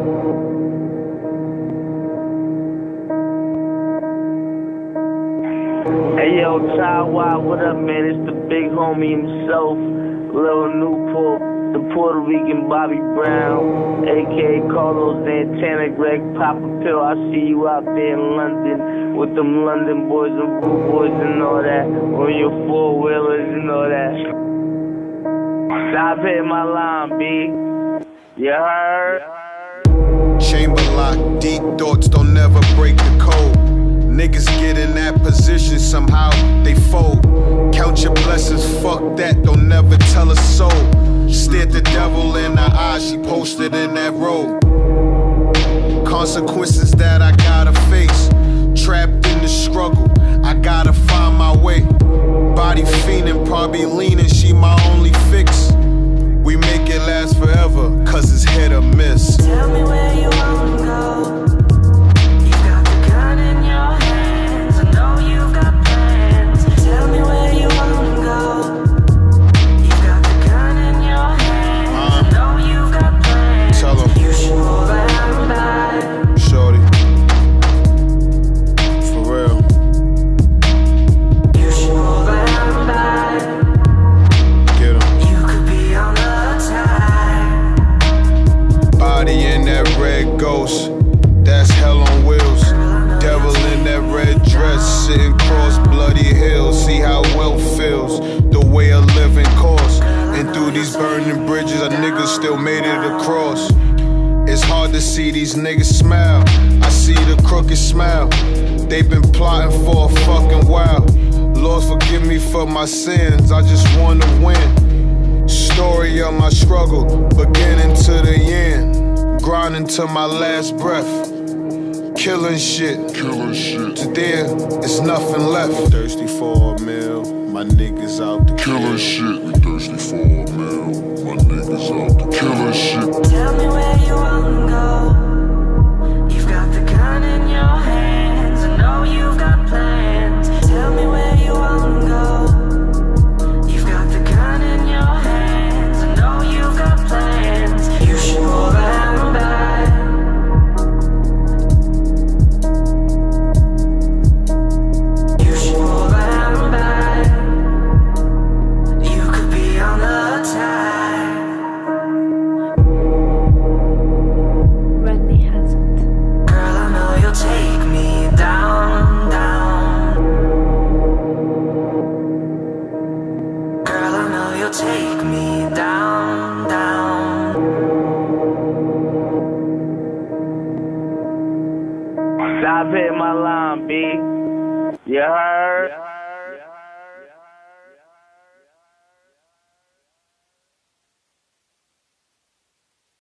Hey yo, Wild, what up, man? It's the big homie himself, Lil Newport, the Puerto Rican Bobby Brown, aka Carlos Santana, Greg Papa Pill. I see you out there in London with them London boys and blue boys and all that, on your four wheelers and all that. Stop hitting my line, B. You heard? Chamber lock, deep thoughts don't never break the code. Niggas get in that position, somehow they fold. Count your blessings, fuck that, don't never tell a soul. Stared the devil in the eye, she posted in that road. Consequences that I gotta face. Trapped in the struggle, I gotta find my way. Body fiending, probably leaning, she my only fix. We make it last forever, cause it's hit or ghost. That's hell on wheels. Devil in that red dress, sitting cross bloody hills. See how wealth feels. The way of living course. And through these burning bridges, a nigga still made it across. It's hard to see these niggas smile. I see the crooked smile. They've been plotting for a fucking while. Lord, forgive me for my sins. I just wanna Grinding to my last breath. Killing shit. Killing shit. To there, it's nothing left. Thirsty for a meal. My niggas out the Killing shit. We thirsty for a meal. My niggas out to killing shit. Stop hitting my line, B. You heard?